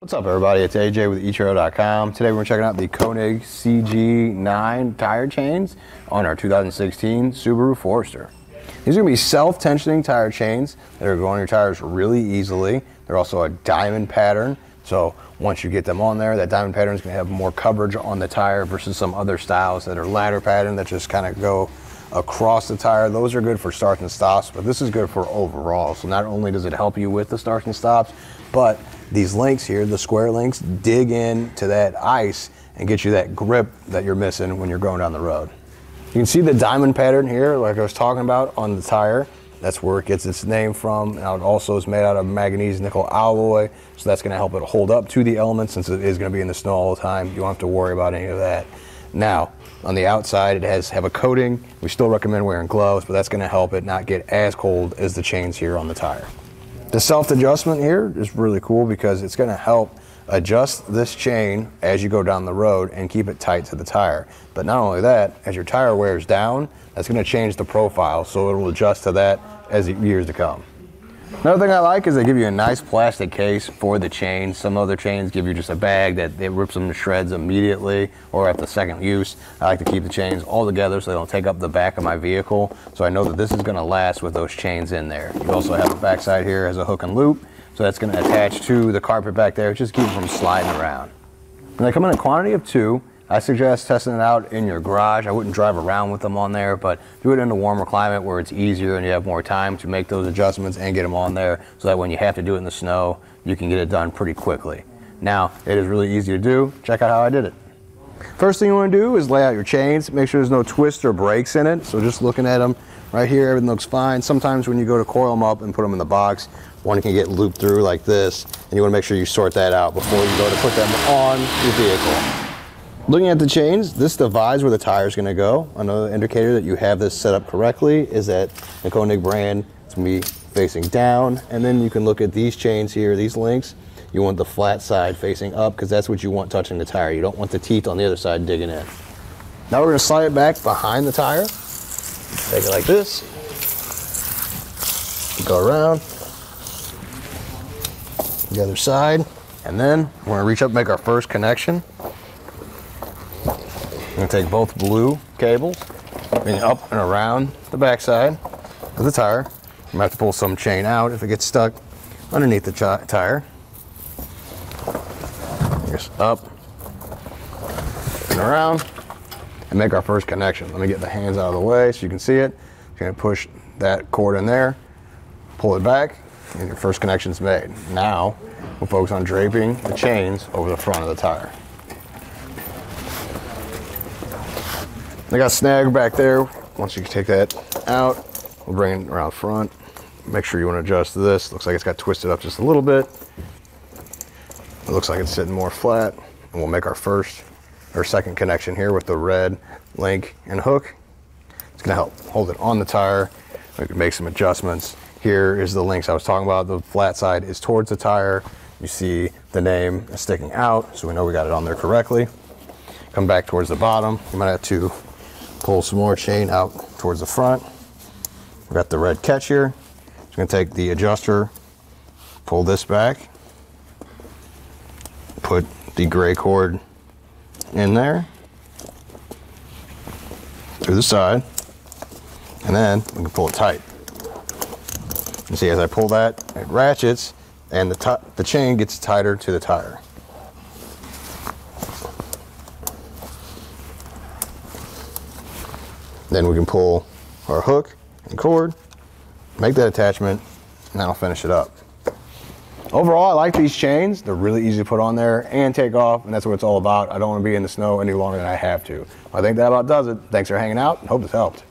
What's up everybody, it's AJ with etrailer.com. Today we're checking out the Konig CG9 tire chains on our 2016 Subaru Forester. These are going to be self-tensioning tire chains that are going on your tires really easily. They're also a diamond pattern, so once you get them on there, that diamond pattern is going to have more coverage on the tire versus some other styles that are ladder pattern that just kind of go across the tire. Those are good for starts and stops, but this is good for overall. So not only does it help you with the starts and stops, but these links here, the square links, dig into that ice and get you that grip that you're missing when you're going down the road. You can see the diamond pattern here, like I was talking about on the tire. That's where it gets its name from. Now it also is made out of manganese nickel alloy, so that's gonna help it hold up to the elements since it is gonna be in the snow all the time. You don't have to worry about any of that. Now, on the outside, it has have a coating. We still recommend wearing gloves, but that's gonna help it not get as cold as the chains here on the tire. The self adjustment here is really cool because it's going to help adjust this chain as you go down the road and keep it tight to the tire. But not only that, as your tire wears down, that's going to change the profile so it'll adjust to that as years to come. Another thing I like is they give you a nice plastic case for the chain. Some other chains give you just a bag that it rips them to shreds immediately or at the second use. I like to keep the chains all together so they don't take up the back of my vehicle. So I know that this is gonna last with those chains in there. You also have the backside here as a hook and loop. So that's gonna attach to the carpet back there. Just keep them from sliding around. And they come in a quantity of two. I suggest testing it out in your garage. I wouldn't drive around with them on there, but do it in a warmer climate where it's easier and you have more time to make those adjustments and get them on there so that when you have to do it in the snow, you can get it done pretty quickly. Now, it is really easy to do. Check out how I did it. First thing you want to do is lay out your chains. Make sure there's no twists or breaks in it. So just looking at them right here, everything looks fine. Sometimes when you go to coil them up and put them in the box, one can get looped through like this, and you want to make sure you sort that out before you go to put them on your vehicle. Looking at the chains, this divides where the tire is going to go. Another indicator that you have this set up correctly is that the Konig brand is going to be facing down. And then you can look at these chains here, these links. You want the flat side facing up because that's what you want touching the tire. You don't want the teeth on the other side digging in. Now we're going to slide it back behind the tire. Take it like this. Go around. The other side. And then we're going to reach up and make our first connection. I'm gonna take both blue cables, bring up and around the backside of the tire. I'm gonna have to pull some chain out if it gets stuck underneath the tire. Just up and around and make our first connection. Let me get the hands out of the way so you can see it. You're gonna push that cord in there, pull it back, and your first connection's made. Now, we'll focus on draping the chains over the front of the tire. They got snag back there. Once you take that out, we'll bring it around front. Make sure you want to adjust this. Looks like it's got twisted up just a little bit. It looks like it's sitting more flat. And we'll make our first or second connection here with the red link and hook. It's gonna help hold it on the tire. We can make some adjustments. Here is the links I was talking about. The flat side is towards the tire. You see the name sticking out, so we know we got it on there correctly. Come back towards the bottom. You might have to pull some more chain out towards the front. We've got the red catch here. Just gonna take the adjuster, pull this back, put the gray cord in there, through the side, and then we can pull it tight. You see as I pull that, it ratchets and the, the chain gets tighter to the tire. Then we can pull our hook and cord, make that attachment, and then I'll finish it up. Overall, I like these chains. They're really easy to put on there and take off, and that's what it's all about. I don't want to be in the snow any longer than I have to. I think that about does it. Thanks for hanging out. Hope this helped.